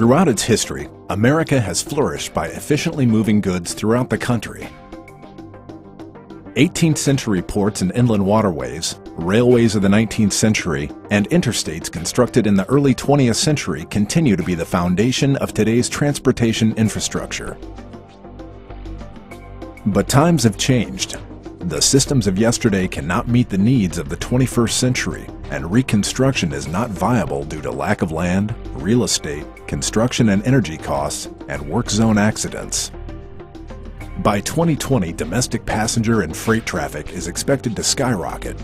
Throughout its history, America has flourished by efficiently moving goods throughout the country. 18th century ports and inland waterways, railways of the 19th century, and interstates constructed in the early 20th century continue to be the foundation of today's transportation infrastructure. But times have changed. The systems of yesterday cannot meet the needs of the 21st century, and reconstruction is not viable due to lack of land, real estate, construction and energy costs, and work zone accidents. By 2020, domestic passenger and freight traffic is expected to skyrocket.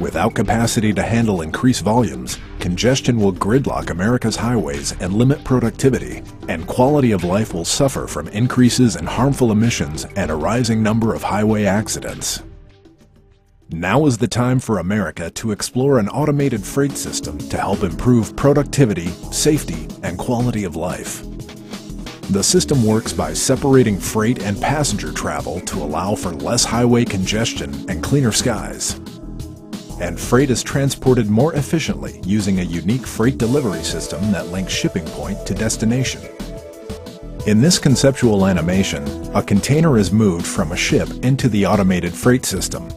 Without capacity to handle increased volumes, congestion will gridlock America's highways and limit productivity, and quality of life will suffer from increases in harmful emissions and a rising number of highway accidents. Now is the time for America to explore an automated freight system to help improve productivity, safety, and quality of life. The system works by separating freight and passenger travel to allow for less highway congestion and cleaner skies. And freight is transported more efficiently using a unique freight delivery system that links shipping point to destination. In this conceptual animation, a container is moved from a ship into the automated freight system.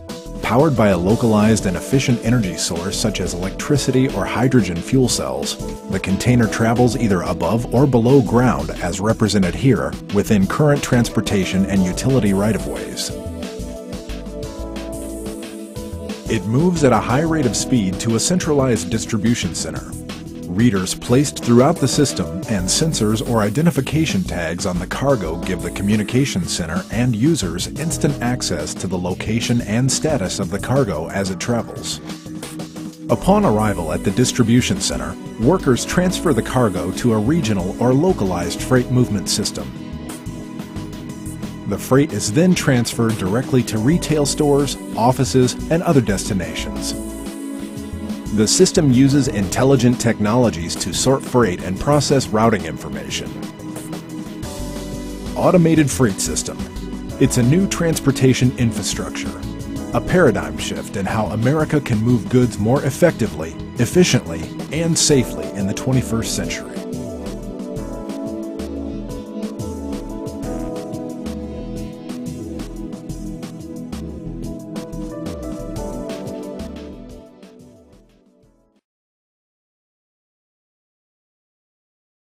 Powered by a localized and efficient energy source such as electricity or hydrogen fuel cells, the container travels either above or below ground as represented here within current transportation and utility right-of-ways. It moves at a high rate of speed to a centralized distribution center. Readers placed throughout the system and sensors or identification tags on the cargo give the communication center and users instant access to the location and status of the cargo as it travels. Upon arrival at the distribution center, workers transfer the cargo to a regional or localized freight movement system. The freight is then transferred directly to retail stores, offices, and other destinations. The system uses intelligent technologies to sort freight and process routing information. Automated Freight System. It's a new transportation infrastructure, a paradigm shift in how America can move goods more effectively, efficiently, and safely in the 21st century.